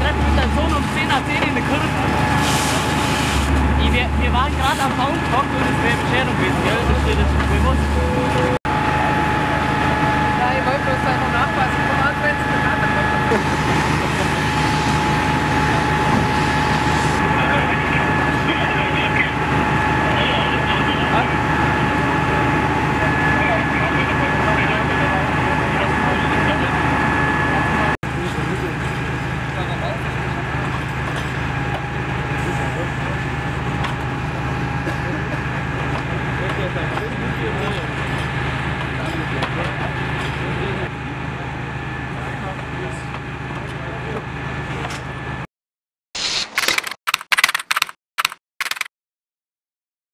treffen mit deinem Sohn um 10 nach 10 in der Kirche. Wir, wir waren gerade am Soundbock und es wäre Bescherung gewesen, gell? Das steht das bewusst.